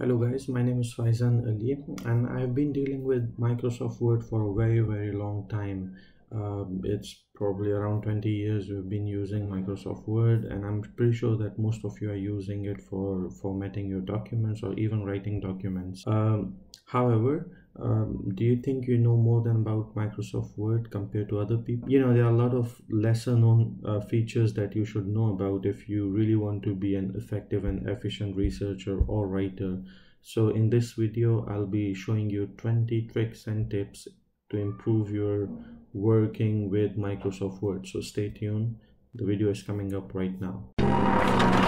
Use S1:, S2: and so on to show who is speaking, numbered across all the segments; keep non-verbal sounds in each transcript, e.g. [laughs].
S1: Hello guys, my name is Faizan Ali and I've been dealing with Microsoft Word for a very very long time. Um, it's probably around 20 years we've been using Microsoft Word and I'm pretty sure that most of you are using it for formatting your documents or even writing documents. Um, however, um, do you think you know more than about Microsoft Word compared to other people? You know, there are a lot of lesser known uh, features that you should know about if you really want to be an effective and efficient researcher or writer. So in this video, I'll be showing you 20 tricks and tips to improve your working with Microsoft Word. So stay tuned. The video is coming up right now.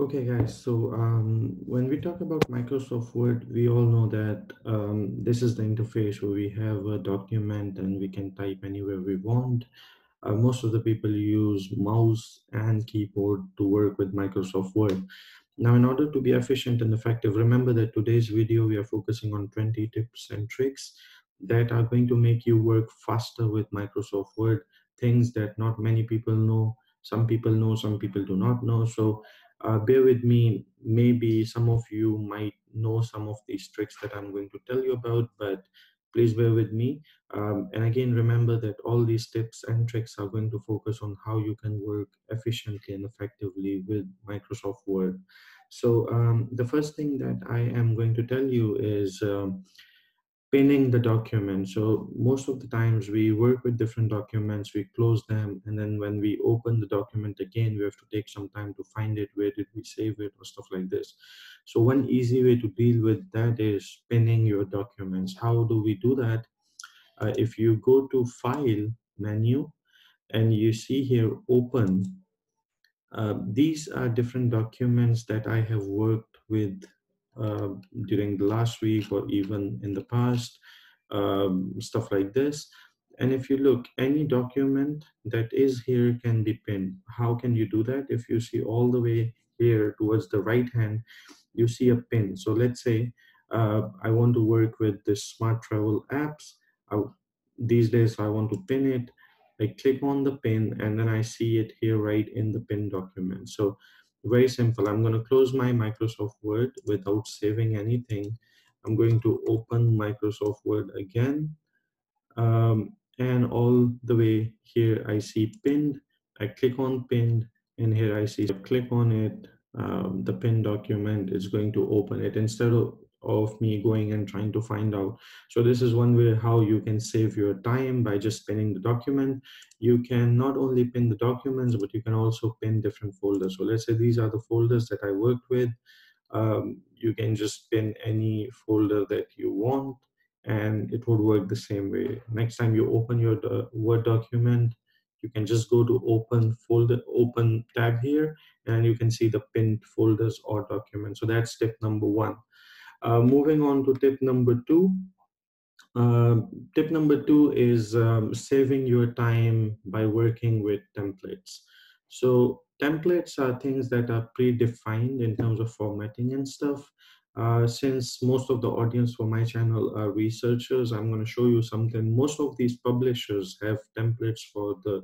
S1: Okay, guys, so um, when we talk about Microsoft Word, we all know that um, this is the interface where we have a document and we can type anywhere we want. Uh, most of the people use mouse and keyboard to work with Microsoft Word. Now, in order to be efficient and effective, remember that today's video, we are focusing on 20 tips and tricks that are going to make you work faster with Microsoft Word, things that not many people know. Some people know, some people do not know. So uh, bear with me. Maybe some of you might know some of these tricks that I'm going to tell you about, but please bear with me. Um, and again, remember that all these tips and tricks are going to focus on how you can work efficiently and effectively with Microsoft Word. So um, the first thing that I am going to tell you is um, pinning the document. So most of the times we work with different documents, we close them, and then when we open the document again, we have to take some time to find it, where did we save it, or stuff like this. So one easy way to deal with that is pinning your documents. How do we do that? Uh, if you go to File menu, and you see here Open, uh, these are different documents that I have worked with during the last week or even in the past, um, stuff like this. And if you look, any document that is here can be pinned. How can you do that? If you see all the way here towards the right hand, you see a pin. So let's say uh, I want to work with the smart travel apps. I, these days I want to pin it. I click on the pin and then I see it here right in the pin document. So very simple. I'm going to close my Microsoft Word without saving anything. I'm going to open Microsoft Word again. Um, and all the way here, I see pinned. I click on pinned, and here I see click on it. Um, the pinned document is going to open it instead of of me going and trying to find out. So this is one way how you can save your time by just pinning the document. You can not only pin the documents, but you can also pin different folders. So let's say these are the folders that I worked with. Um, you can just pin any folder that you want and it would work the same way. Next time you open your uh, Word document, you can just go to open folder, open tab here, and you can see the pinned folders or documents. So that's step number one. Uh, moving on to tip number two. Uh, tip number two is um, saving your time by working with templates. So templates are things that are predefined in terms of formatting and stuff. Uh, since most of the audience for my channel are researchers, I'm going to show you something. Most of these publishers have templates for the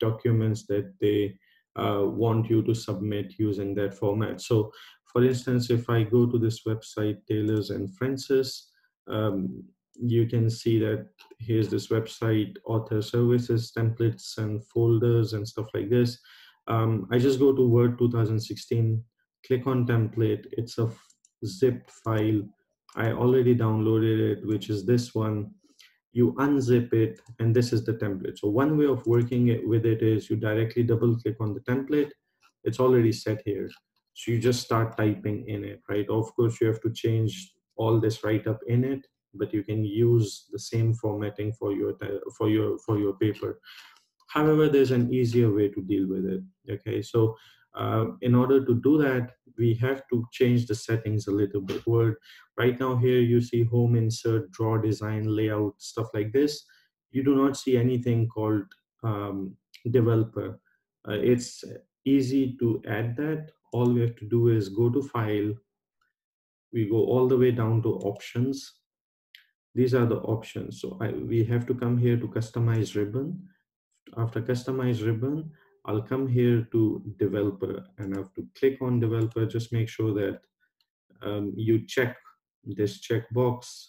S1: documents that they uh, want you to submit using that format. So for instance, if I go to this website, Taylors and Francis, um, you can see that here's this website, author services, templates and folders and stuff like this. Um, I just go to Word 2016, click on template. It's a zip file. I already downloaded it, which is this one. You unzip it, and this is the template. So one way of working it with it is you directly double click on the template. It's already set here. So you just start typing in it, right? Of course, you have to change all this right up in it, but you can use the same formatting for your for your for your paper. However, there's an easier way to deal with it. Okay, so uh, in order to do that, we have to change the settings a little bit. Word right now here you see home insert, draw design, layout, stuff like this. You do not see anything called um, developer. Uh, it's easy to add that all we have to do is go to file we go all the way down to options these are the options so I, we have to come here to customize ribbon after customize ribbon, I'll come here to developer and I have to click on developer. Just make sure that um, you check this checkbox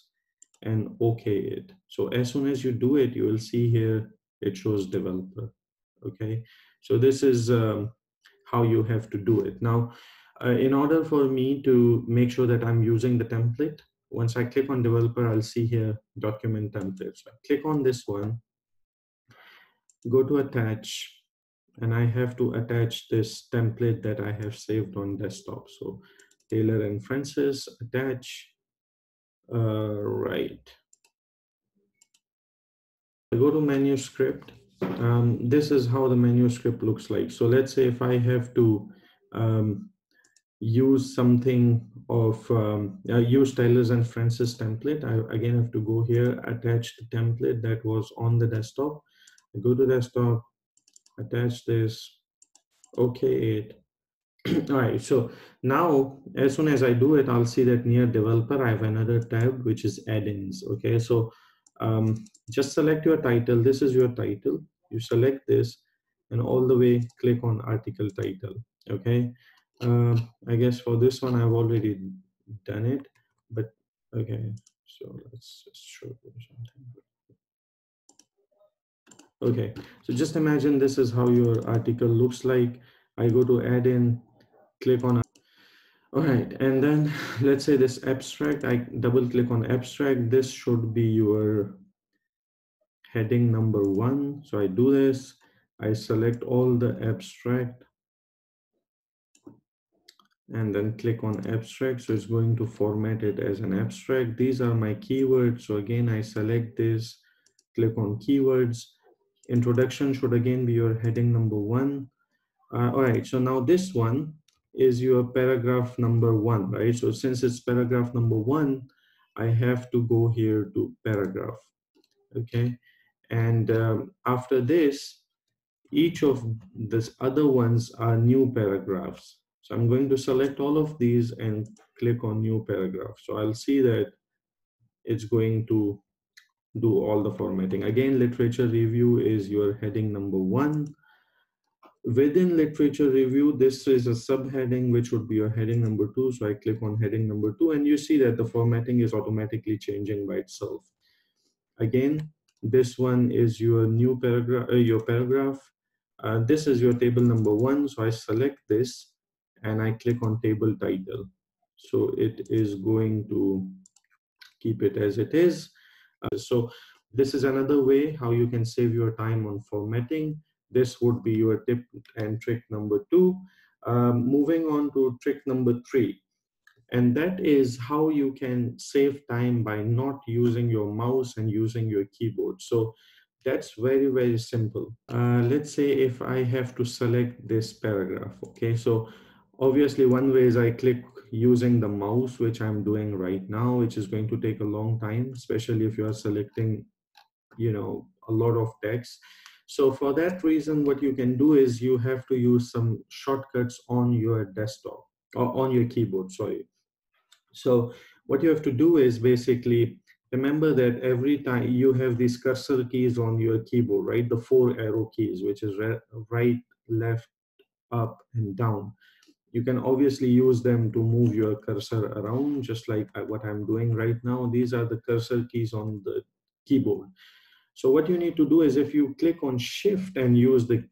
S1: and OK it. So as soon as you do it, you will see here, it shows developer. Okay. So this is um, how you have to do it. Now, uh, in order for me to make sure that I'm using the template, once I click on developer, I'll see here document templates. So click on this one, go to attach, and I have to attach this template that I have saved on desktop. So Taylor and Francis, attach, uh, right. I go to manuscript. Um, this is how the manuscript looks like. So let's say if I have to um, use something of um, uh, use Taylor's and Francis template, I again have to go here, attach the template that was on the desktop. I go to desktop, attach this, okay it. [clears throat] All right, so now as soon as I do it, I'll see that near developer, I have another tab, which is add-ins. Okay, so um, just select your title. This is your title. You select this and all the way click on article title. Okay, uh, I guess for this one, I've already done it, but okay, so let's just show you something. Okay, so just imagine this is how your article looks like. I go to add in, click on, all right, and then let's say this abstract, I double click on abstract. This should be your heading number one. So I do this, I select all the abstract and then click on abstract. So it's going to format it as an abstract. These are my keywords. So again, I select this, click on keywords. Introduction should again be your heading number one. Uh, all right, so now this one is your paragraph number one, right? So since it's paragraph number one, I have to go here to paragraph, okay? And um, after this, each of these other ones are new paragraphs. So I'm going to select all of these and click on new paragraph. So I'll see that it's going to do all the formatting. Again, literature review is your heading number one. Within literature review, this is a subheading, which would be your heading number two. So I click on heading number two and you see that the formatting is automatically changing by itself. Again, this one is your new paragraph, uh, your paragraph. Uh, this is your table number one. So I select this and I click on table title. So it is going to keep it as it is. Uh, so this is another way how you can save your time on formatting. This would be your tip and trick number two. Um, moving on to trick number three. And that is how you can save time by not using your mouse and using your keyboard. So that's very, very simple. Uh, let's say if I have to select this paragraph, okay? So Obviously, one way is I click using the mouse, which I'm doing right now, which is going to take a long time, especially if you are selecting, you know, a lot of text. So for that reason, what you can do is you have to use some shortcuts on your desktop or on your keyboard, sorry. So what you have to do is basically remember that every time you have these cursor keys on your keyboard, right? The four arrow keys, which is right, left, up, and down you can obviously use them to move your cursor around, just like uh, what I'm doing right now. These are the cursor keys on the keyboard. So what you need to do is if you click on shift and use the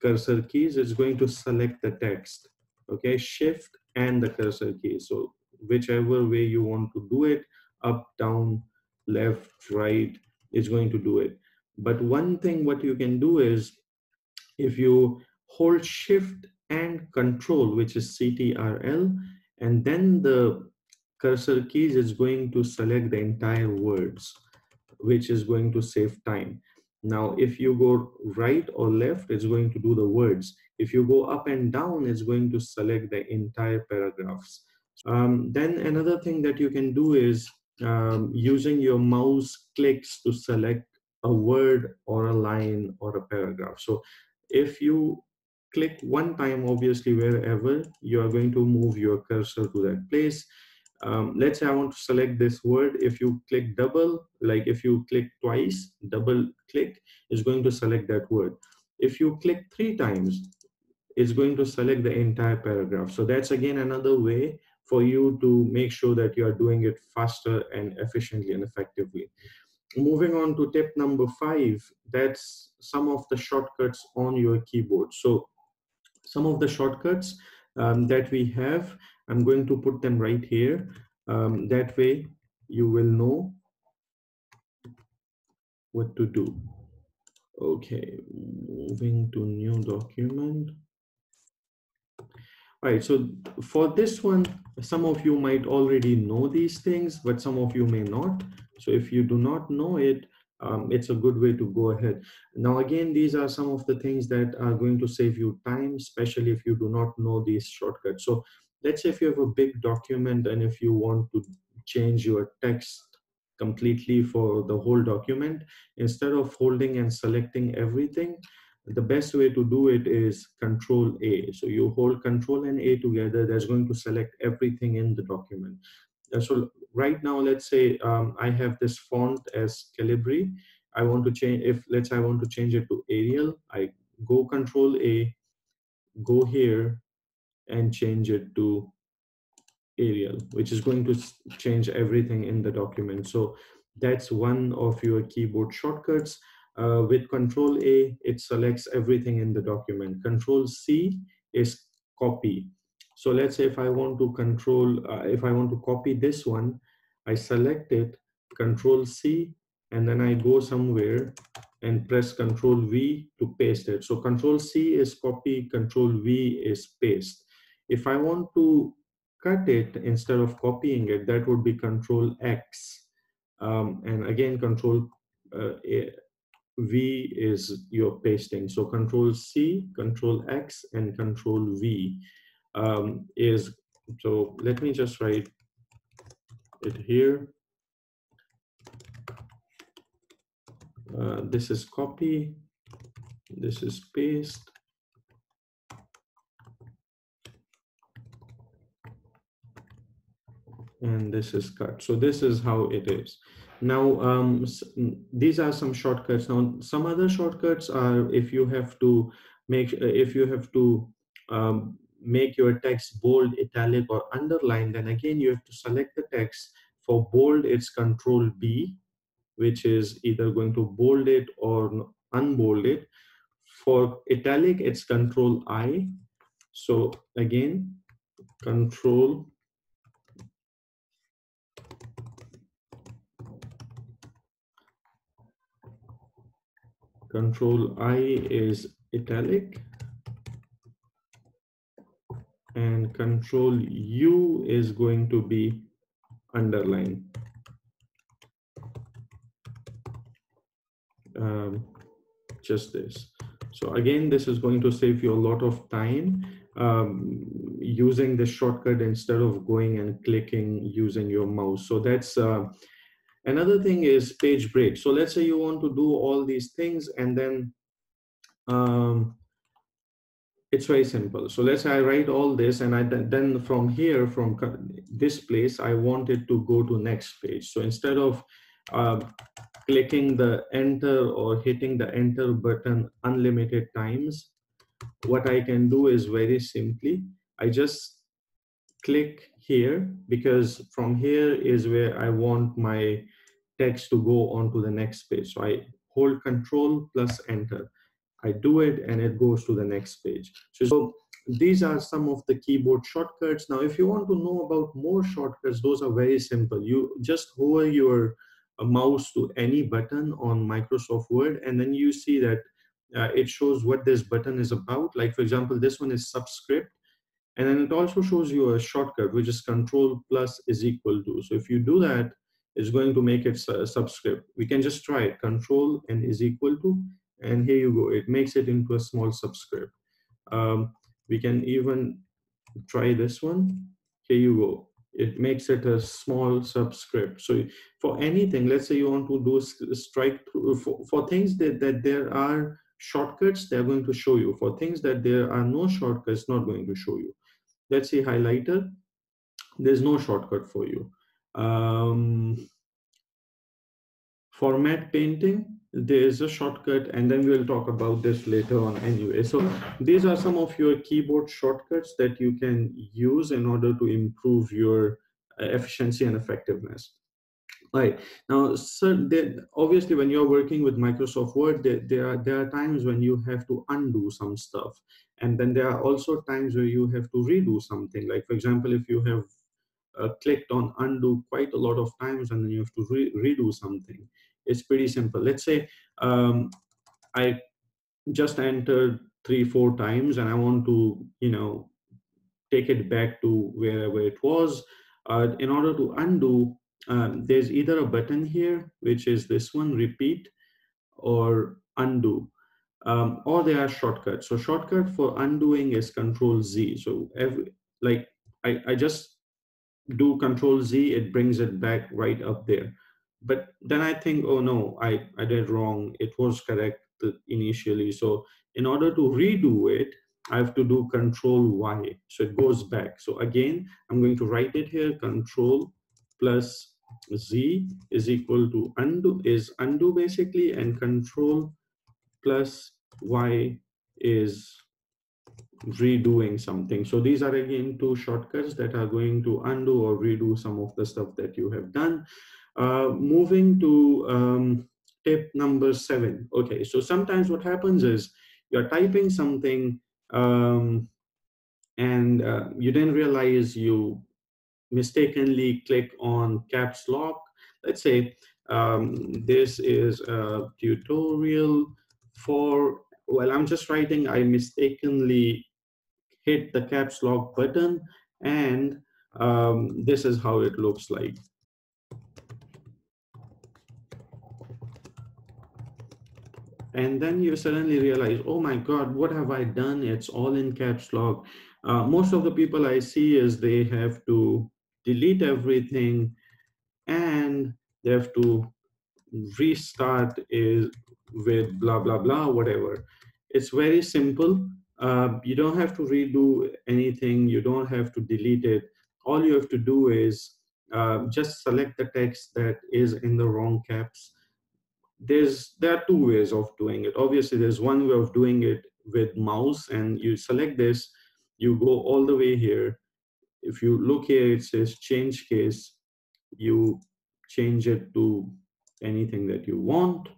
S1: cursor keys, it's going to select the text, okay? Shift and the cursor keys. So whichever way you want to do it, up, down, left, right, is going to do it. But one thing what you can do is if you hold shift and control, which is CTRL, and then the cursor keys is going to select the entire words, which is going to save time. Now, if you go right or left, it's going to do the words. If you go up and down, it's going to select the entire paragraphs. Um, then another thing that you can do is um, using your mouse clicks to select a word or a line or a paragraph. So if you click one time, obviously, wherever you are going to move your cursor to that place. Um, let's say I want to select this word. If you click double, like if you click twice, double click is going to select that word. if you click three times, it's going to select the entire paragraph. So that's again another way for you to make sure that you are doing it faster and efficiently and effectively. Moving on to tip number five, that's some of the shortcuts on your keyboard. So some of the shortcuts um, that we have, I'm going to put them right here. Um, that way you will know what to do. Okay, moving to new document. Right, so for this one, some of you might already know these things, but some of you may not. So if you do not know it, um, it's a good way to go ahead. Now, again, these are some of the things that are going to save you time, especially if you do not know these shortcuts. So let's say if you have a big document and if you want to change your text completely for the whole document, instead of holding and selecting everything, the best way to do it is control A. So you hold control and A together, that's going to select everything in the document. Uh, so right now, let's say um, I have this font as Calibri. I want to change, if let's say I want to change it to Arial, I go control A, go here and change it to Arial, which is going to change everything in the document. So that's one of your keyboard shortcuts. Uh, with Control A, it selects everything in the document. Control C is copy. So let's say if I want to control, uh, if I want to copy this one, I select it, Control C, and then I go somewhere and press Control V to paste it. So Control C is copy, Control V is paste. If I want to cut it instead of copying it, that would be Control X. Um, and again, Control uh, V is your pasting. So Control C, Control X, and Control V um, is, so let me just write it here. Uh, this is copy, this is paste, and this is cut. So this is how it is. Now, um, these are some shortcuts. Now, some other shortcuts are if you have to make, if you have to um, make your text bold, italic, or underline, then again, you have to select the text. For bold, it's Control B, which is either going to bold it or unbold it. For italic, it's Control I. So again, Control Control I is italic and control U is going to be underline. Um, just this. So again, this is going to save you a lot of time um, using the shortcut instead of going and clicking using your mouse. So that's uh, Another thing is page break. So let's say you want to do all these things and then um, it's very simple. So let's say I write all this and I then from here, from this place, I want it to go to next page. So instead of uh, clicking the enter or hitting the enter button unlimited times, what I can do is very simply, I just click here because from here is where I want my text to go on to the next page. So I hold control plus enter. I do it and it goes to the next page. So, these are some of the keyboard shortcuts. Now, if you want to know about more shortcuts, those are very simple. You just hover your uh, mouse to any button on Microsoft Word and then you see that uh, it shows what this button is about. Like for example, this one is subscript and then it also shows you a shortcut, which is control plus is equal to. So if you do that, it's going to make it a subscript. We can just try it, control and is equal to, and here you go. It makes it into a small subscript. Um, we can even try this one. Here you go. It makes it a small subscript. So for anything, let's say you want to do strike through, for, for things that, that there are shortcuts, they're going to show you. For things that there are no shortcuts, not going to show you let's say highlighter, there's no shortcut for you. Um, format painting, there's a shortcut and then we'll talk about this later on anyway. So these are some of your keyboard shortcuts that you can use in order to improve your uh, efficiency and effectiveness. Right. Now so obviously when you're working with microsoft word there, there are there are times when you have to undo some stuff and then there are also times where you have to redo something like for example if you have uh, clicked on undo quite a lot of times and then you have to re redo something. It's pretty simple. Let's say um, I just entered three, four times and I want to, you know, take it back to wherever it was. Uh, in order to undo, um, there's either a button here, which is this one, repeat, or undo. Um, or there are shortcuts. So shortcut for undoing is Control Z. So every like I, I just do control Z, it brings it back right up there. But then I think, oh no, I, I did wrong. It was correct initially. So in order to redo it, I have to do control Y. So it goes back. So again, I'm going to write it here, control plus Z is equal to undo, is undo basically, and control plus Y is redoing something. So these are again two shortcuts that are going to undo or redo some of the stuff that you have done. Uh, moving to um, tip number seven. Okay, so sometimes what happens is you're typing something um, and uh, you didn't realize you mistakenly click on caps lock. Let's say um, this is a tutorial for, well, I'm just writing, I mistakenly hit the caps lock button and um, this is how it looks like. And then you suddenly realize, oh my God, what have I done? It's all in caps lock. Uh, most of the people I see is they have to delete everything and they have to restart is with blah, blah, blah, whatever. It's very simple. Uh, you don't have to redo anything. You don't have to delete it. All you have to do is uh, just select the text that is in the wrong caps. There's there are two ways of doing it. Obviously, there's one way of doing it with mouse, and you select this. You go all the way here. If you look here, it says change case. You change it to anything that you want.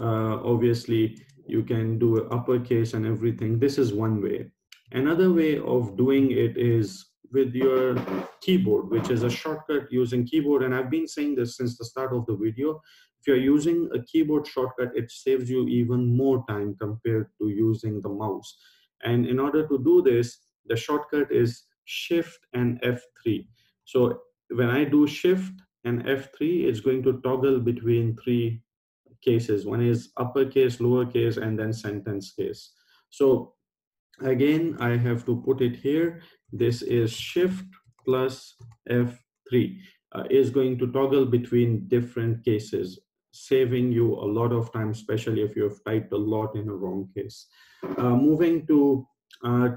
S1: Uh, obviously, you can do uppercase and everything. This is one way. Another way of doing it is with your keyboard, which is a shortcut using keyboard. And I've been saying this since the start of the video. If you're using a keyboard shortcut, it saves you even more time compared to using the mouse. And in order to do this, the shortcut is Shift and F3. So when I do Shift and F3, it's going to toggle between three cases. One is uppercase, lowercase, and then sentence case. So again, I have to put it here. This is shift plus F3 uh, is going to toggle between different cases, saving you a lot of time, especially if you have typed a lot in a wrong case. Uh, moving to uh,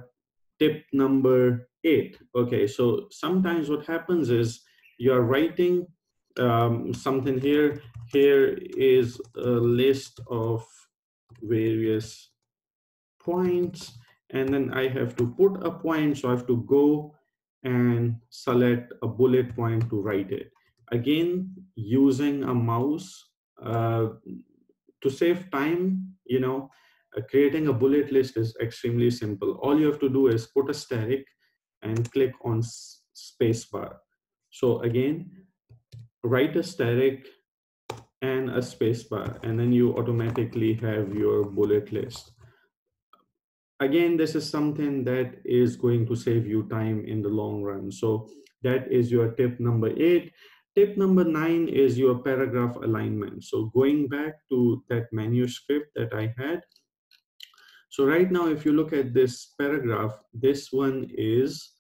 S1: tip number eight. Okay, so sometimes what happens is you're writing um, something here. Here is a list of various points and then I have to put a point so I have to go and select a bullet point to write it. Again, using a mouse uh, to save time, you know, uh, creating a bullet list is extremely simple. All you have to do is put asterisk and click on spacebar. So again, write asterisk and a spacebar, and then you automatically have your bullet list. Again, this is something that is going to save you time in the long run. So that is your tip number eight. Tip number nine is your paragraph alignment. So going back to that manuscript that I had. So right now, if you look at this paragraph, this one is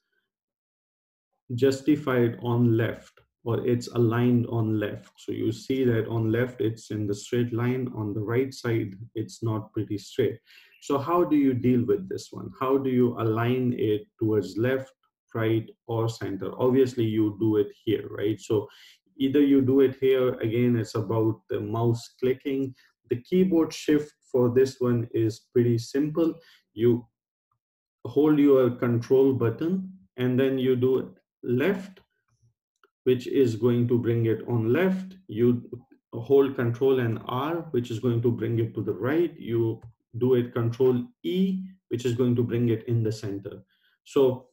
S1: justified on left or it's aligned on left. So you see that on left, it's in the straight line. On the right side, it's not pretty straight. So how do you deal with this one? How do you align it towards left, right, or center? Obviously, you do it here, right? So either you do it here, again, it's about the mouse clicking. the keyboard shift for this one is pretty simple. You hold your control button and then you do left, which is going to bring it on left. You hold control and R, which is going to bring it to the right. You do it control E, which is going to bring it in the center. So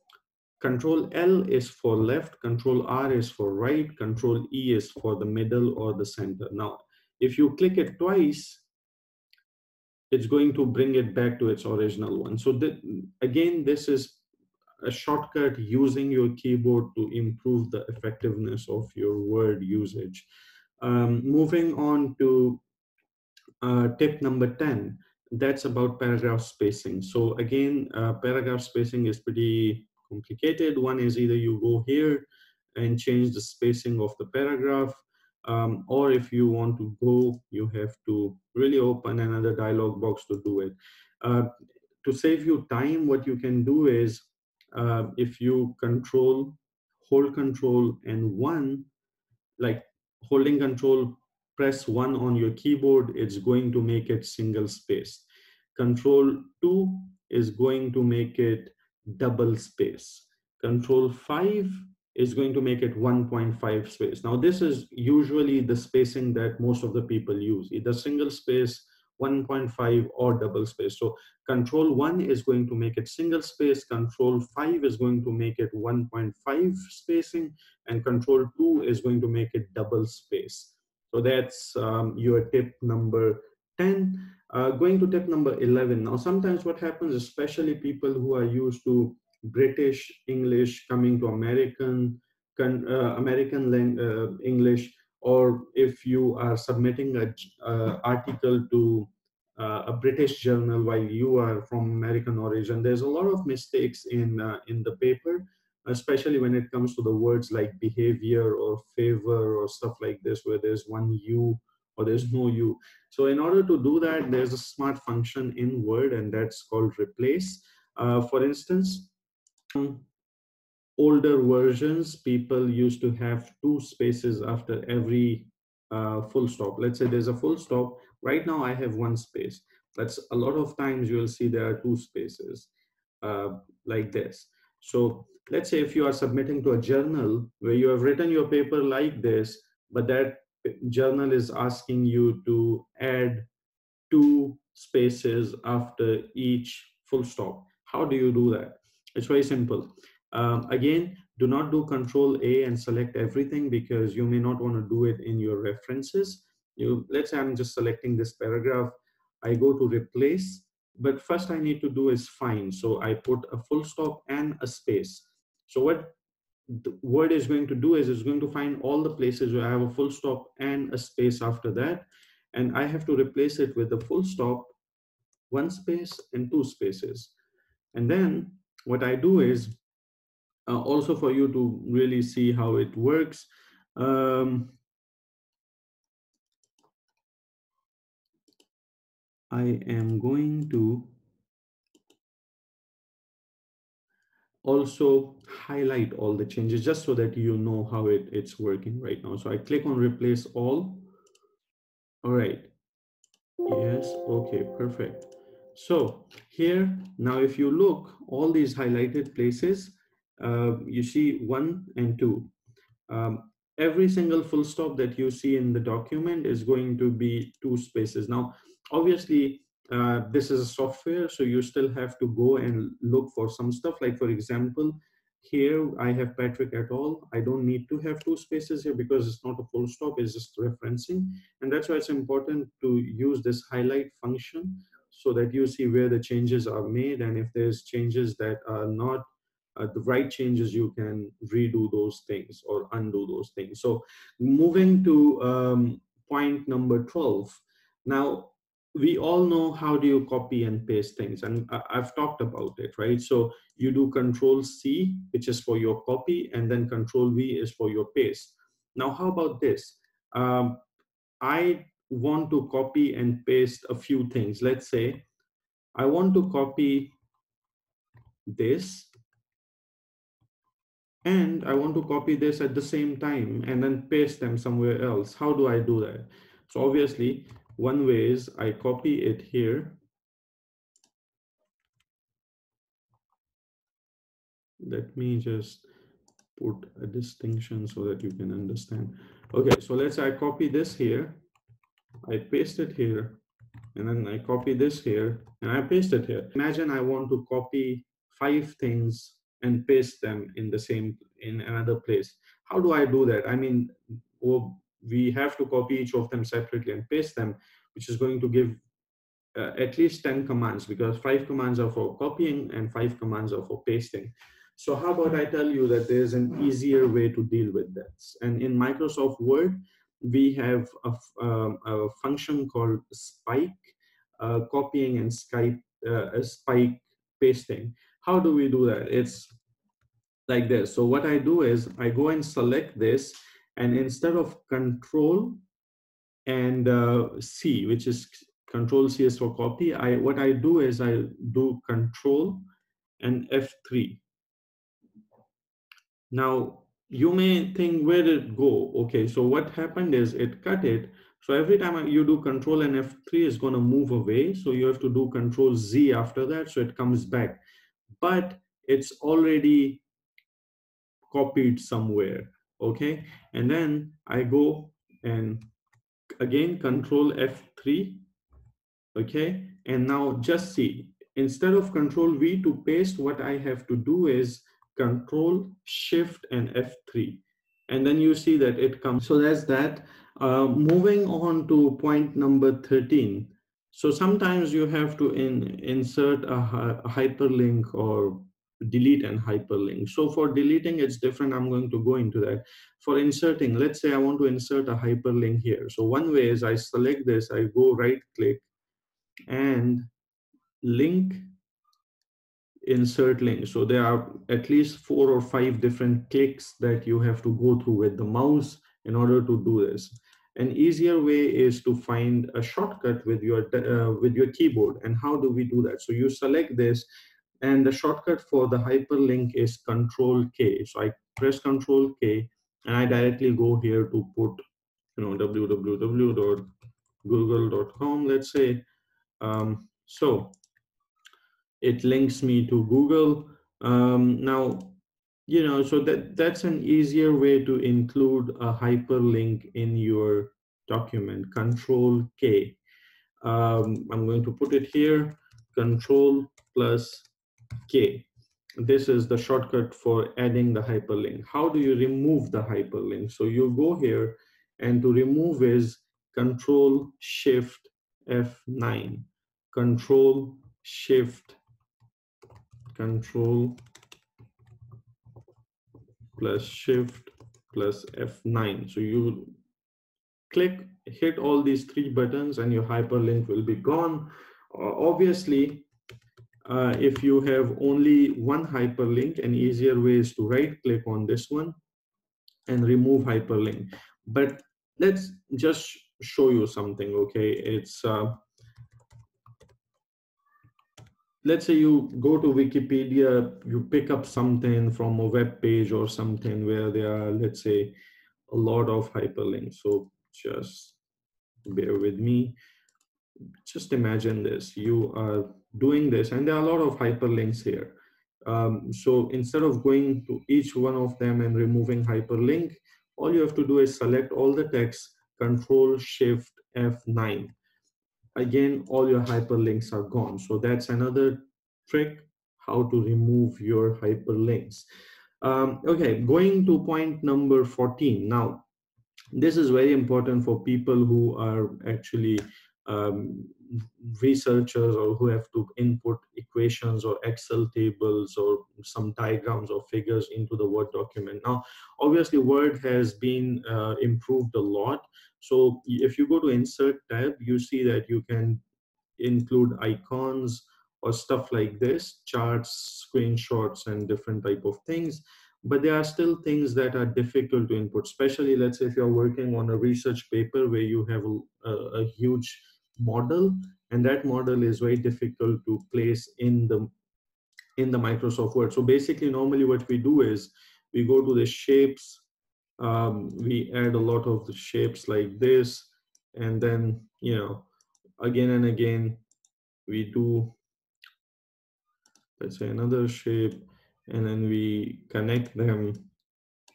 S1: control L is for left, control R is for right, control E is for the middle or the center. Now, if you click it twice, it's going to bring it back to its original one. So again, this is a shortcut using your keyboard to improve the effectiveness of your word usage. Um, moving on to uh, tip number 10, that's about paragraph spacing. So again, uh, paragraph spacing is pretty complicated. One is either you go here and change the spacing of the paragraph, um, or if you want to go, you have to really open another dialog box to do it. Uh, to save you time, what you can do is uh, if you control, hold control and one, like holding control, press one on your keyboard, it's going to make it single spaced. Control two is going to make it double space. Control five is going to make it 1.5 space. Now this is usually the spacing that most of the people use, either single space, 1.5 or double space. So control one is going to make it single space, control five is going to make it 1.5 spacing, and control two is going to make it double space. So that's um, your tip number 10. Uh, going to tip number 11. Now, sometimes what happens, especially people who are used to British English coming to American, uh, American uh, English, or if you are submitting an article to uh, a British journal while you are from American origin, there's a lot of mistakes in uh, in the paper, especially when it comes to the words like behavior or favor or stuff like this, where there's one U or there's no U. So in order to do that, there's a smart function in Word, and that's called replace. Uh, for instance, older versions, people used to have two spaces after every uh, full stop. Let's say there's a full stop. Right now I have one space. That's a lot of times you'll see there are two spaces uh, like this. So let's say if you are submitting to a journal where you have written your paper like this, but that journal is asking you to add two spaces after each full stop. How do you do that? It's very simple. Um, again, do not do control A and select everything because you may not want to do it in your references. You, let's say I'm just selecting this paragraph. I go to replace, but first I need to do is find. So I put a full stop and a space. So what the word is going to do is it's going to find all the places where I have a full stop and a space after that. And I have to replace it with a full stop, one space and two spaces. And then what I do is uh, also for you to really see how it works. Um, I am going to also highlight all the changes just so that you know how it, it's working right now. So I click on replace all. All right. Yes, okay, perfect. So here, now if you look, all these highlighted places, uh, you see one and two. Um, every single full stop that you see in the document is going to be two spaces. Now, obviously, uh, this is a software, so you still have to go and look for some stuff. Like for example, here I have Patrick et al. I don't need to have two spaces here because it's not a full stop, it's just referencing. And that's why it's important to use this highlight function so that you see where the changes are made. And if there's changes that are not uh, the right changes, you can redo those things or undo those things. So moving to um, point number 12. Now, we all know how do you copy and paste things and I've talked about it, right? So you do control C, which is for your copy and then control V is for your paste. Now, how about this? Um, I want to copy and paste a few things. Let's say I want to copy this and I want to copy this at the same time and then paste them somewhere else. How do I do that? So obviously one way is I copy it here. Let me just put a distinction so that you can understand. Okay, so let's say I copy this here, I paste it here, and then I copy this here, and I paste it here. Imagine I want to copy five things and paste them in the same, in another place. How do I do that? I mean, we have to copy each of them separately and paste them, which is going to give uh, at least 10 commands because five commands are for copying and five commands are for pasting. So how about I tell you that there's an easier way to deal with that And in Microsoft Word, we have a, um, a function called spike uh, copying and Skype uh, spike pasting. How do we do that? It's like this. So what I do is I go and select this and instead of control and uh, C, which is control C is for copy, I what I do is I do control and F3 now, you may think, where did it go? Okay, so what happened is it cut it. So every time you do control and F3 is going to move away. So you have to do control Z after that. So it comes back. But it's already copied somewhere. Okay. And then I go and again control F3. Okay. And now just see, instead of control V to paste, what I have to do is control shift and F3 and then you see that it comes so that's that uh, moving on to point number 13 so sometimes you have to in, insert a, a hyperlink or delete and hyperlink so for deleting it's different i'm going to go into that for inserting let's say i want to insert a hyperlink here so one way is i select this i go right click and link insert link. So there are at least four or five different clicks that you have to go through with the mouse in order to do this. An easier way is to find a shortcut with your uh, with your keyboard. And how do we do that? So you select this and the shortcut for the hyperlink is control K. So I press control K and I directly go here to put you know www.google.com let's say um, so it links me to Google. Um, now, you know, so that that's an easier way to include a hyperlink in your document. Control K. am going to put it here. Control plus K. This is the shortcut for adding the hyperlink. How do you remove the hyperlink? So you go here, and to remove is Control Shift F9. Control Shift control plus shift plus F9. So you click, hit all these three buttons and your hyperlink will be gone. Uh, obviously, uh, if you have only one hyperlink, an easier way is to right click on this one and remove hyperlink. But let's just show you something, okay? It's uh, let's say you go to Wikipedia, you pick up something from a web page or something where there are, let's say, a lot of hyperlinks. So just bear with me. Just imagine this. You are doing this, and there are a lot of hyperlinks here. Um, so instead of going to each one of them and removing hyperlink, all you have to do is select all the text, Control Shift F9 again, all your hyperlinks are gone. So that's another trick, how to remove your hyperlinks. Um, okay, going to point number 14. Now, this is very important for people who are actually um, researchers or who have to input equations or Excel tables or some diagrams or figures into the Word document. Now, obviously, Word has been uh, improved a lot. So if you go to Insert tab, you see that you can include icons or stuff like this, charts, screenshots, and different type of things. But there are still things that are difficult to input, especially let's say if you're working on a research paper where you have a, a, a huge model and that model is very difficult to place in the in the Microsoft Word. So basically normally what we do is we go to the shapes, um, we add a lot of the shapes like this, and then you know again and again we do let's say another shape and then we connect them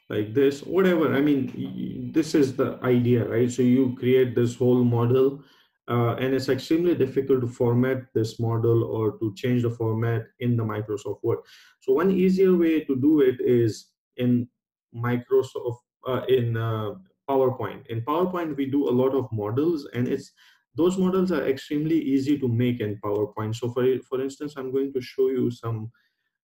S1: like this whatever i mean this is the idea right so you create this whole model uh, and it's extremely difficult to format this model or to change the format in the microsoft word so one easier way to do it is in microsoft uh, in uh, powerpoint in powerpoint we do a lot of models and it's those models are extremely easy to make in PowerPoint. So for, for instance, I'm going to show you some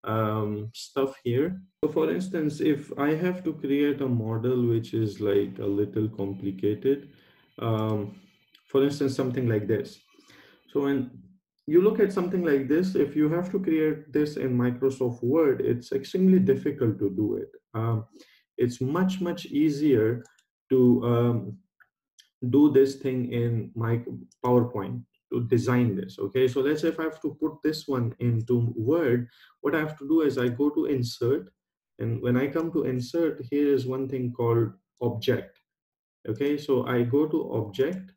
S1: um, stuff here. So for instance, if I have to create a model which is like a little complicated, um, for instance, something like this. So when you look at something like this, if you have to create this in Microsoft Word, it's extremely difficult to do it. Um, it's much, much easier to um, do this thing in my PowerPoint to design this. Okay, so let's say if I have to put this one into Word, what I have to do is I go to insert and when I come to insert, here is one thing called object. Okay, so I go to object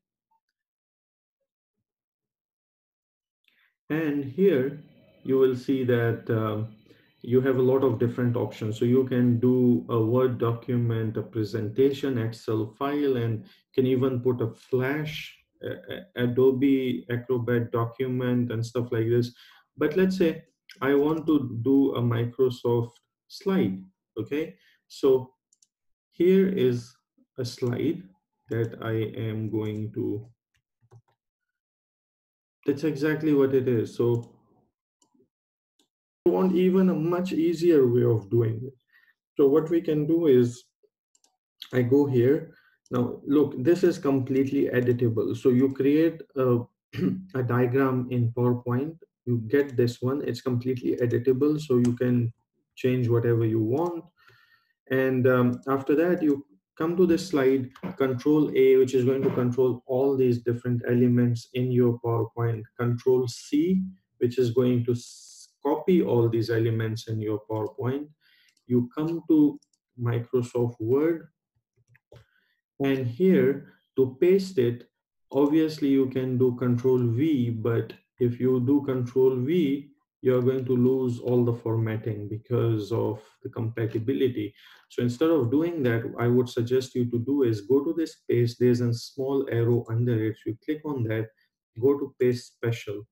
S1: and here you will see that uh, you have a lot of different options. So you can do a Word document, a presentation, Excel file, and can even put a Flash, Adobe Acrobat document and stuff like this. But let's say I want to do a Microsoft slide, okay? So here is a slide that I am going to, that's exactly what it is. So want even a much easier way of doing it. So what we can do is I go here. Now, look, this is completely editable. So you create a, [clears throat] a diagram in PowerPoint. You get this one. It's completely editable. So you can change whatever you want. And um, after that, you come to this slide, Control A, which is going to control all these different elements in your PowerPoint. Control C, which is going to copy all these elements in your PowerPoint. You come to Microsoft Word and here to paste it, obviously you can do control V, but if you do control V, you're going to lose all the formatting because of the compatibility. So instead of doing that, I would suggest you to do is go to this paste, there's a small arrow under it. You click on that, go to paste special.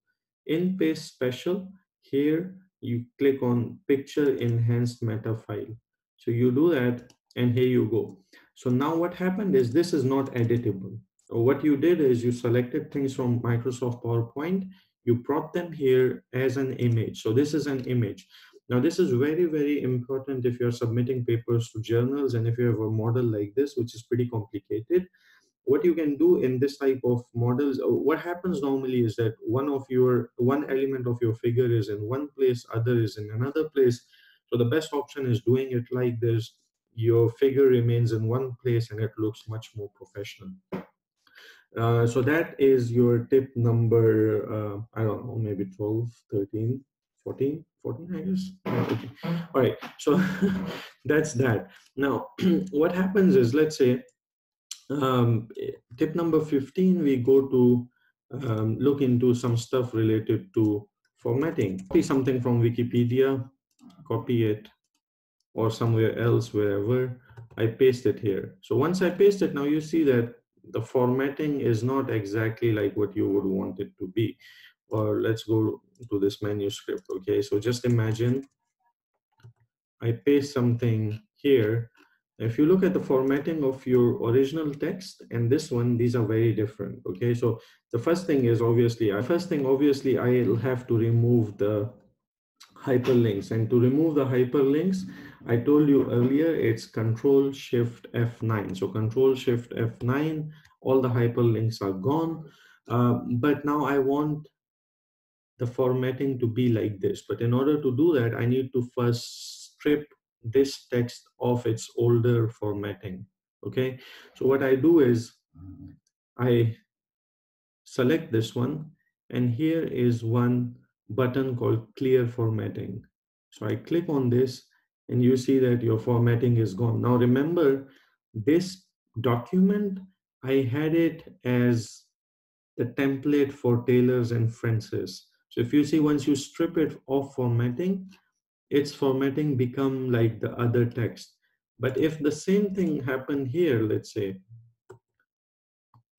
S1: In paste special, here, you click on picture enhanced meta file. So you do that and here you go. So now what happened is this is not editable. So what you did is you selected things from Microsoft PowerPoint, you brought them here as an image. So this is an image. Now this is very, very important if you're submitting papers to journals and if you have a model like this, which is pretty complicated, what you can do in this type of models uh, what happens normally is that one of your one element of your figure is in one place other is in another place so the best option is doing it like this your figure remains in one place and it looks much more professional uh, so that is your tip number uh, i don't know maybe 12 13 14 14 i guess okay. all right so [laughs] that's that now [clears throat] what happens is let's say um, tip number 15, we go to um, look into some stuff related to formatting. Copy something from Wikipedia, copy it, or somewhere else, wherever. I paste it here. So once I paste it, now you see that the formatting is not exactly like what you would want it to be. Or let's go to this manuscript, okay? So just imagine I paste something here if you look at the formatting of your original text and this one, these are very different. Okay, so the first thing is obviously, uh, first thing obviously I'll have to remove the hyperlinks and to remove the hyperlinks, I told you earlier, it's control shift F9. So control shift F9, all the hyperlinks are gone. Uh, but now I want the formatting to be like this. But in order to do that, I need to first strip this text of its older formatting. Okay, so what I do is I select this one and here is one button called clear formatting. So I click on this and you see that your formatting is gone. Now remember this document I had it as the template for Taylors and Francis. So if you see, once you strip it off formatting, its formatting become like the other text. But if the same thing happened here, let's say,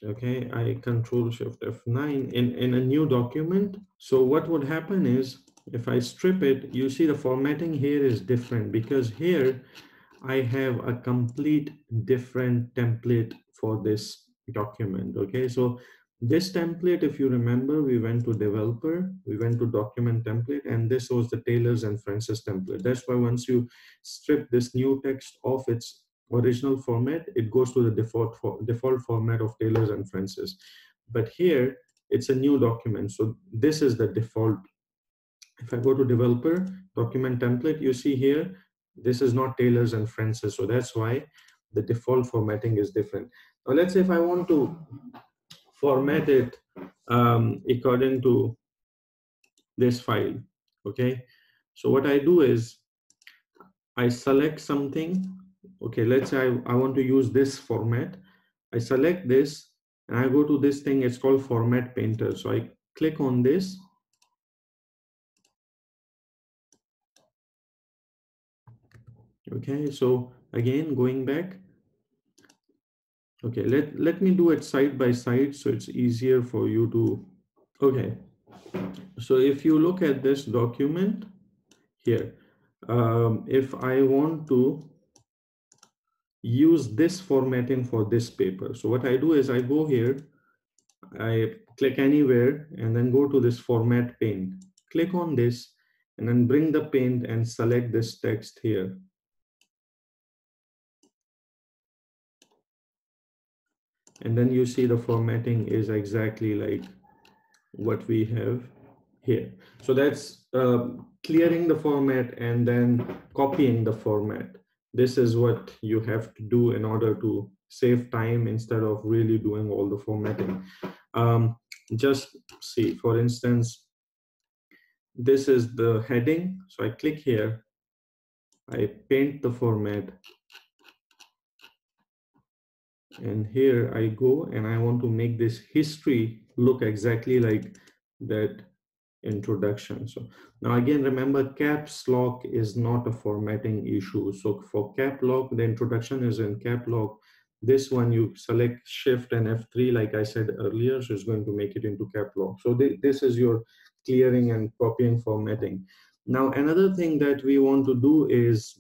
S1: okay, I control shift F9 in, in a new document. So what would happen is if I strip it, you see the formatting here is different because here I have a complete different template for this document. Okay, so this template, if you remember, we went to developer, we went to document template, and this was the Taylors and Francis template. That's why once you strip this new text off its original format, it goes to the default for, default format of Taylors and Francis. But here, it's a new document. So this is the default. If I go to developer, document template, you see here, this is not Taylors and Francis. So that's why the default formatting is different. Now let's say if I want to format it um, according to this file, okay? So what I do is I select something, okay, let's say I, I want to use this format. I select this and I go to this thing, it's called format painter. So I click on this okay so again going back. Okay let let me do it side by side so it's easier for you to okay. So if you look at this document here um, if I want to use this formatting for this paper so what I do is I go here I click anywhere and then go to this format paint click on this and then bring the paint and select this text here and then you see the formatting is exactly like what we have here. So that's uh, clearing the format and then copying the format. This is what you have to do in order to save time instead of really doing all the formatting. Um, just see, for instance, this is the heading. So I click here, I paint the format, and here I go and I want to make this history look exactly like that introduction. So now again, remember caps lock is not a formatting issue. So for cap lock, the introduction is in cap lock. This one you select shift and F3 like I said earlier, so it's going to make it into cap lock. So th this is your clearing and copying formatting. Now another thing that we want to do is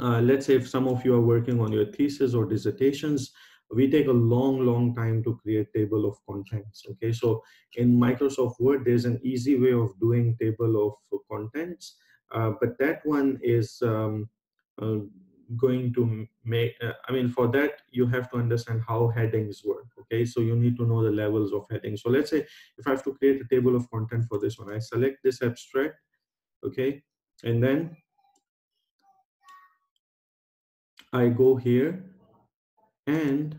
S1: uh, let's say if some of you are working on your thesis or dissertations, we take a long, long time to create table of contents. Okay, so in Microsoft Word, there's an easy way of doing table of contents, uh, but that one is um, uh, going to make, uh, I mean, for that, you have to understand how headings work. Okay, so you need to know the levels of headings. So let's say if I have to create a table of content for this one, I select this abstract, okay, and then I go here and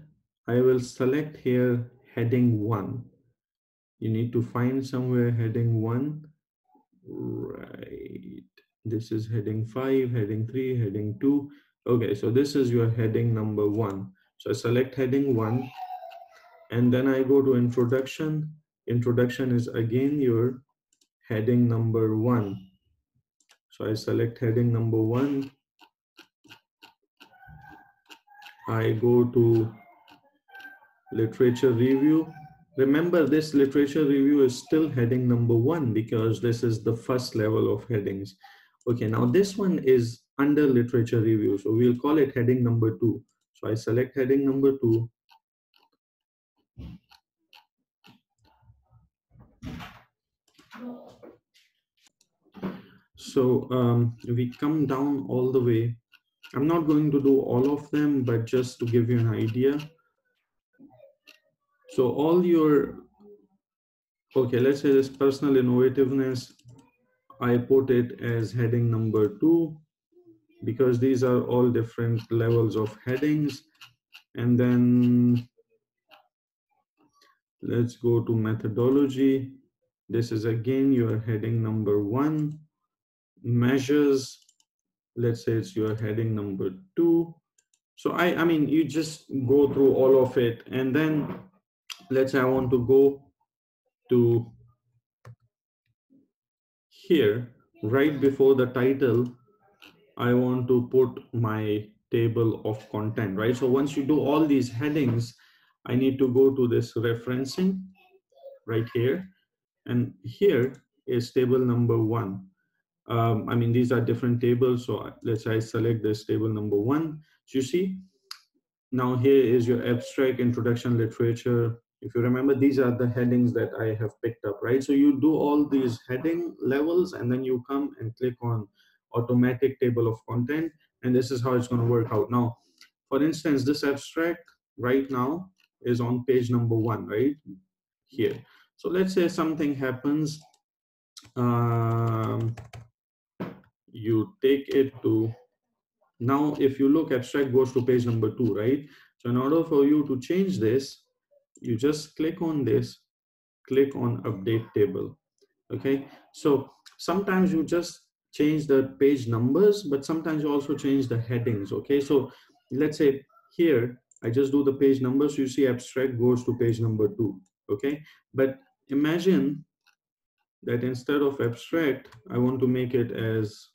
S1: I will select here heading one. You need to find somewhere heading one, right? This is heading five, heading three, heading two. Okay, so this is your heading number one. So I select heading one and then I go to introduction. Introduction is again your heading number one. So I select heading number one I go to literature review. Remember this literature review is still heading number one because this is the first level of headings. Okay, now this one is under literature review. So we'll call it heading number two. So I select heading number two. So um, we come down all the way I'm not going to do all of them, but just to give you an idea. So all your, okay, let's say this personal innovativeness, I put it as heading number two, because these are all different levels of headings. And then let's go to methodology. This is again your heading number one. Measures, let's say it's your heading number two So I, I mean, you just go through all of it and then let's say I want to go to here, right before the title, I want to put my table of content, right? So once you do all these headings, I need to go to this referencing right here. And here is table number one. Um, I mean, these are different tables. So let's say I select this table number one. So you see, now here is your abstract introduction literature. If you remember, these are the headings that I have picked up, right? So you do all these heading levels and then you come and click on automatic table of content. And this is how it's going to work out. Now, for instance, this abstract right now is on page number one, right? Here. So let's say something happens. Um, you take it to now if you look abstract goes to page number two right? So in order for you to change this you just click on this click on update table okay? So sometimes you just change the page numbers but sometimes you also change the headings okay? So let's say here i just do the page numbers you see abstract goes to page number two okay? But imagine that instead of abstract i want to make it as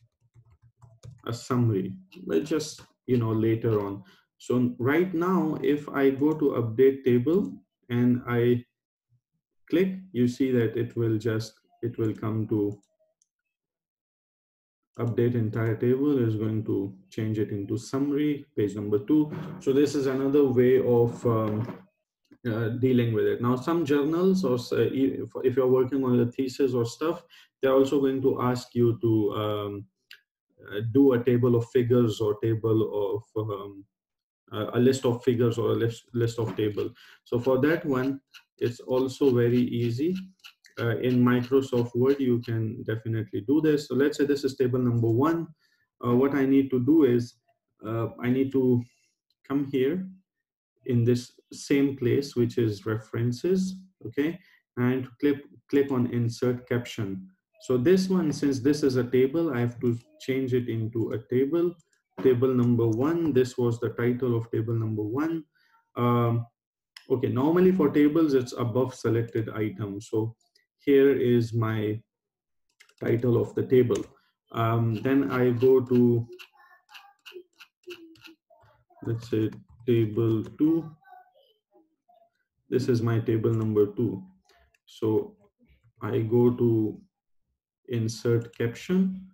S1: a summary, but just, you know, later on. So right now, if I go to update table and I click, you see that it will just, it will come to update entire table is going to change it into summary, page number two. So this is another way of um, uh, dealing with it. Now, some journals or uh, if you're working on a thesis or stuff, they're also going to ask you to um, do a table of figures or table of um, a list of figures or a list, list of table. So for that one, it's also very easy. Uh, in Microsoft Word, you can definitely do this. So let's say this is table number one. Uh, what I need to do is uh, I need to come here in this same place, which is references, okay? And click, click on insert caption. So this one, since this is a table, I have to change it into a table. Table number one, this was the title of table number one. Um, okay, normally for tables, it's above selected item. So here is my title of the table. Um, then I go to, let's say table two. This is my table number two. So I go to insert caption,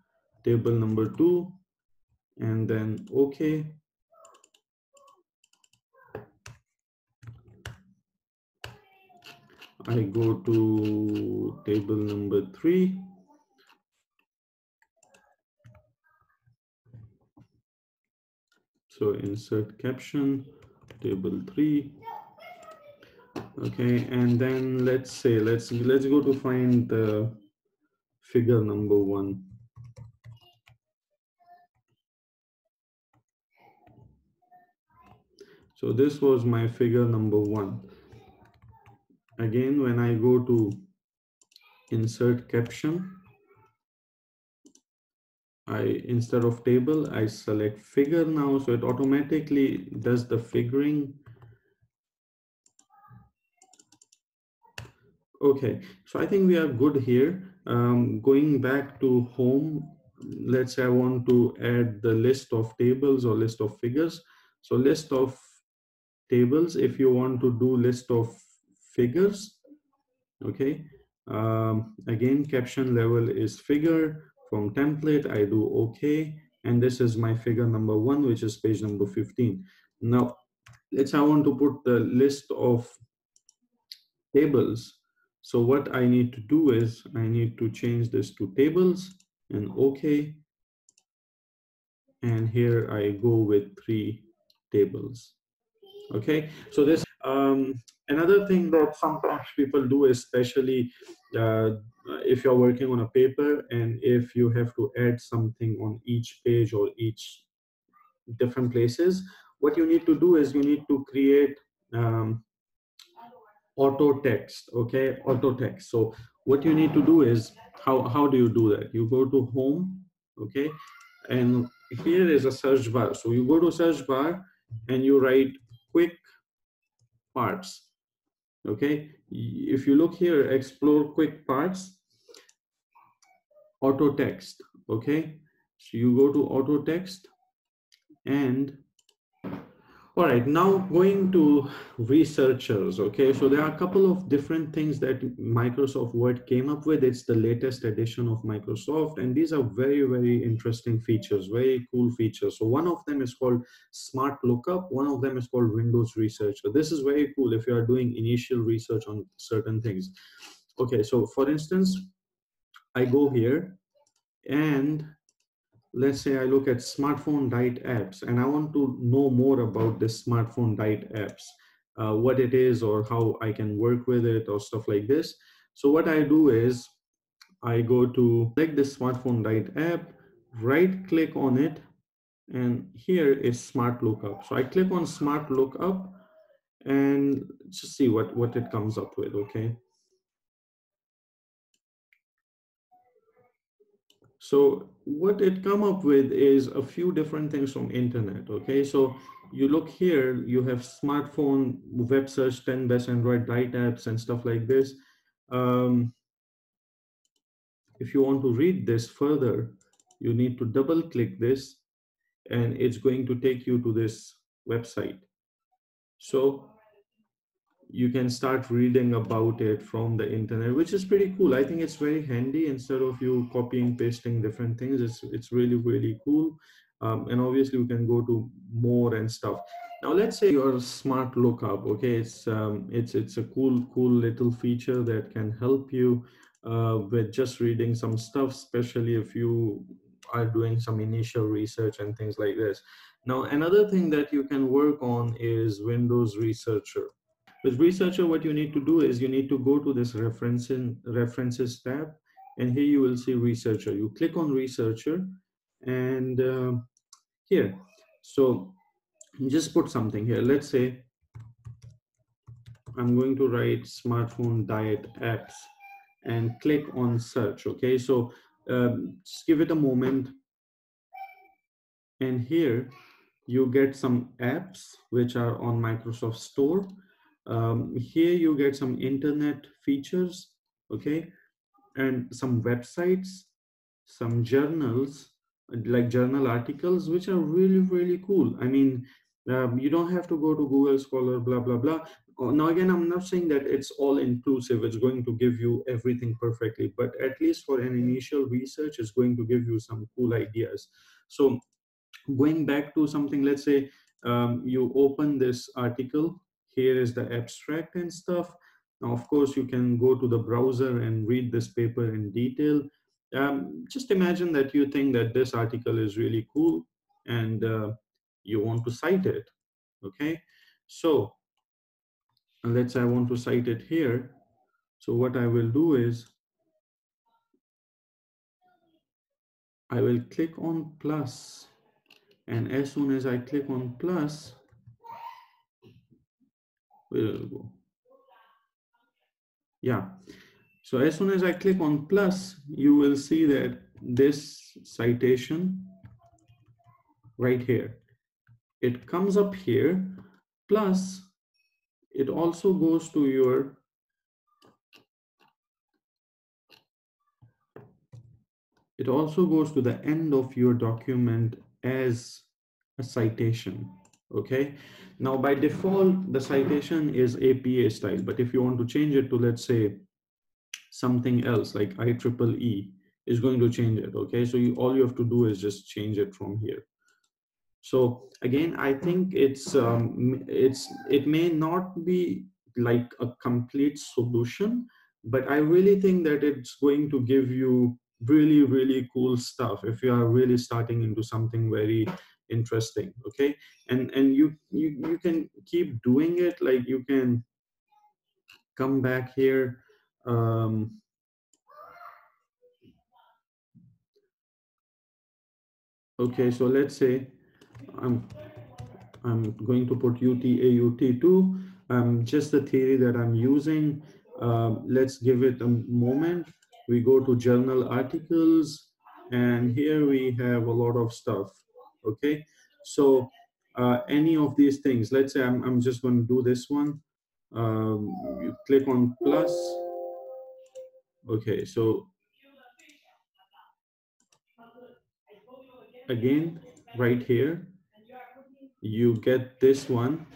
S1: table number two, and then OK. I go to table number three. So insert caption, table three. Okay, and then let's say let's let's go to find the figure number one. So this was my figure number one. Again, when I go to insert caption, I instead of table, I select figure now. So it automatically does the figuring Okay, so I think we are good here. Um, going back to home, let's say I want to add the list of tables or list of figures. So list of tables, if you want to do list of figures, okay. Um, again, caption level is figure from template, I do okay. And this is my figure number one, which is page number 15. Now, let's say I want to put the list of tables so what I need to do is I need to change this to tables and OK. And here I go with three tables. Okay, so this um, another thing that sometimes people do, especially uh, if you're working on a paper and if you have to add something on each page or each different places, what you need to do is you need to create um, auto text okay? Auto text so what you need to do is how how do you do that? You go to home okay? And here is a search bar. So you go to search bar and you write quick parts okay? If you look here explore quick parts auto text okay? So you go to auto text and all right, now going to researchers, okay? So there are a couple of different things that Microsoft Word came up with. It's the latest edition of Microsoft, and these are very, very interesting features, very cool features. So one of them is called Smart Lookup. One of them is called Windows Researcher. This is very cool if you are doing initial research on certain things. Okay, so for instance, I go here and let's say I look at smartphone diet apps and I want to know more about this smartphone diet apps, uh, what it is or how I can work with it or stuff like this. So what I do is I go to select the smartphone diet app, right click on it, and here is smart lookup. So I click on smart lookup and just see what, what it comes up with, okay? So what it come up with is a few different things from internet. Okay, so you look here, you have smartphone, web search, 10 best Android diet apps and stuff like this. Um, if you want to read this further, you need to double click this and it's going to take you to this website. So you can start reading about it from the internet which is pretty cool. I think it's very handy. Instead of you copying pasting different things it's it's really really cool. Um, and obviously you can go to more and stuff. Now let's say your smart lookup okay? It's um, it's it's a cool cool little feature that can help you uh, with just reading some stuff especially if you are doing some initial research and things like this. Now another thing that you can work on is windows researcher with researcher, what you need to do is you need to go to this references tab, and here you will see researcher. You click on researcher, and uh, here, so just put something here. Let's say I'm going to write smartphone diet apps and click on search. Okay, so um, just give it a moment. And here you get some apps which are on Microsoft Store um, here you get some internet features, okay, and some websites, some journals, like journal articles, which are really, really cool. I mean, um, you don't have to go to Google Scholar, blah, blah, blah. Oh, now, again, I'm not saying that it's all inclusive. It's going to give you everything perfectly, but at least for an initial research, it's going to give you some cool ideas. So going back to something, let's say um, you open this article here is the abstract and stuff. Now, of course, you can go to the browser and read this paper in detail. Um, just imagine that you think that this article is really cool and uh, you want to cite it, okay? So let's say I want to cite it here. So what I will do is I will click on plus and as soon as I click on plus, where will go? Yeah. So as soon as I click on plus, you will see that this citation right here, it comes up here, plus it also goes to your it also goes to the end of your document as a citation okay? Now by default the citation is apa style but if you want to change it to let's say something else like ieee is going to change it okay? So you, all you have to do is just change it from here. So again i think it's um, it's it may not be like a complete solution but i really think that it's going to give you really really cool stuff if you are really starting into something very interesting okay? And and you you you can keep doing it like you can come back here um okay so let's say i'm i'm going to put UTAUT2 um just the theory that i'm using um, let's give it a moment. We go to journal articles and here we have a lot of stuff okay so uh, any of these things. Let's say I'm, I'm just going to do this one. Um, you click on plus. Okay, so again, right here, you get this one.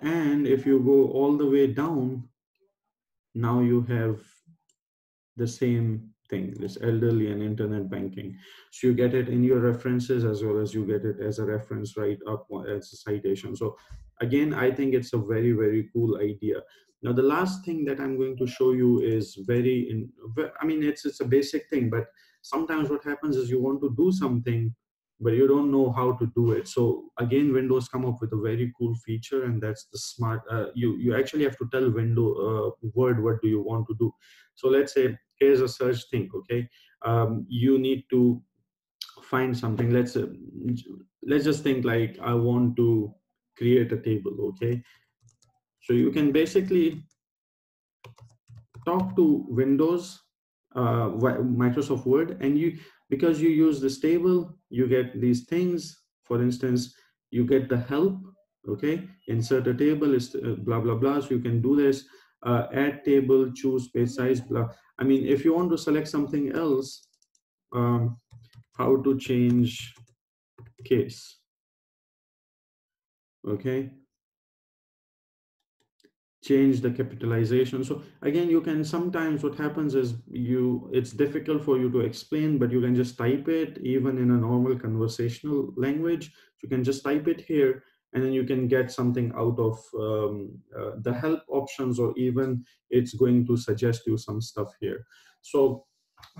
S1: And if you go all the way down, now you have the same thing, this elderly and internet banking. So you get it in your references as well as you get it as a reference right up as a citation. So again, I think it's a very, very cool idea. Now, the last thing that I'm going to show you is very, in, I mean, it's, it's a basic thing, but sometimes what happens is you want to do something but you don't know how to do it. So again, Windows come up with a very cool feature, and that's the smart. Uh, you you actually have to tell Window uh, Word what do you want to do. So let's say here's a search thing. Okay, um, you need to find something. Let's uh, let's just think like I want to create a table. Okay, so you can basically talk to Windows uh, Microsoft Word, and you because you use this table, you get these things. For instance, you get the help, okay? Insert a table, is uh, blah, blah, blah. So you can do this. Uh, add table, choose page size, blah. I mean, if you want to select something else, um, how to change case, okay? Change the capitalization. So again, you can sometimes what happens is you it's difficult for you to explain, but you can just type it even in a normal conversational language. You can just type it here and then you can get something out of um, uh, the help options or even it's going to suggest you some stuff here. So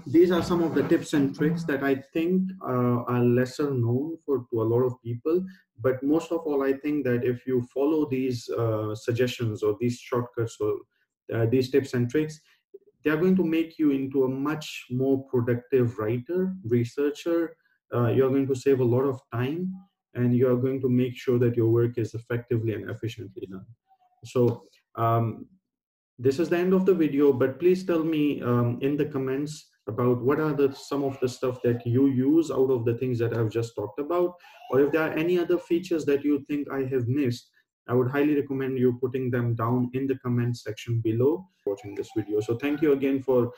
S1: these are some of the tips and tricks that I think uh, are lesser known for to a lot of people. But most of all, I think that if you follow these uh, suggestions or these shortcuts or uh, these tips and tricks, they are going to make you into a much more productive writer, researcher. Uh, you're going to save a lot of time and you are going to make sure that your work is effectively and efficiently done. So um, this is the end of the video, but please tell me um, in the comments about what are the some of the stuff that you use out of the things that I've just talked about, or if there are any other features that you think I have missed, I would highly recommend you putting them down in the comment section below watching this video. So thank you again for